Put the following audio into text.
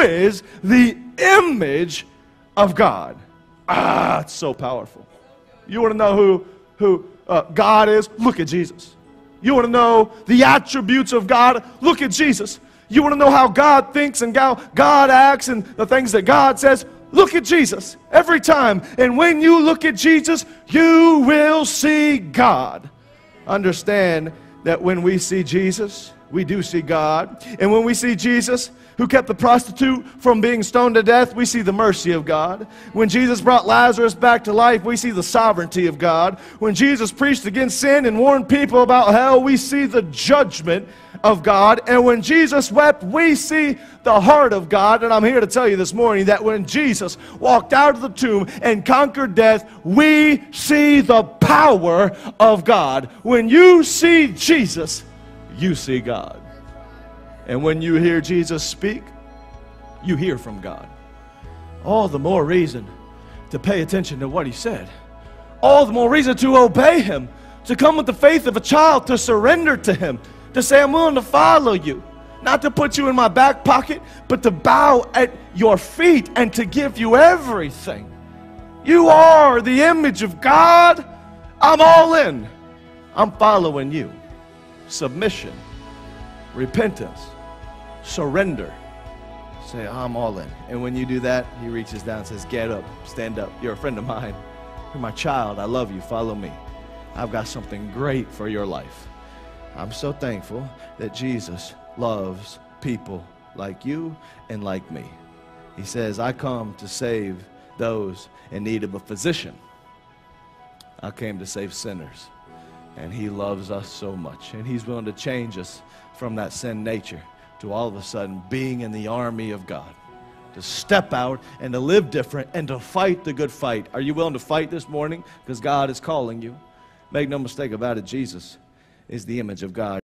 is the image of God. Ah, it's so powerful. You want to know who, who uh, God is? Look at Jesus. You want to know the attributes of God? Look at Jesus. You want to know how God thinks and how God acts and the things that God says? Look at Jesus every time. And when you look at Jesus, you will see God. Understand that when we see Jesus, we do see God. And when we see Jesus, who kept the prostitute from being stoned to death, we see the mercy of God. When Jesus brought Lazarus back to life, we see the sovereignty of God. When Jesus preached against sin and warned people about hell, we see the judgment of God. And when Jesus wept, we see the heart of God. And I'm here to tell you this morning that when Jesus walked out of the tomb and conquered death, we see the power of God. When you see Jesus, you see God. And when you hear Jesus speak, you hear from God. All the more reason to pay attention to what he said. All the more reason to obey him, to come with the faith of a child, to surrender to him, to say, I'm willing to follow you. Not to put you in my back pocket, but to bow at your feet and to give you everything. You are the image of God. I'm all in. I'm following you. Submission, repentance, surrender. Say, I'm all in. And when you do that, he reaches down and says, Get up, stand up. You're a friend of mine. You're my child. I love you. Follow me. I've got something great for your life. I'm so thankful that Jesus loves people like you and like me. He says, I come to save those in need of a physician. I came to save sinners. And He loves us so much. And He's willing to change us from that sin nature to all of a sudden being in the army of God. To step out and to live different and to fight the good fight. Are you willing to fight this morning? Because God is calling you. Make no mistake about it, Jesus is the image of God.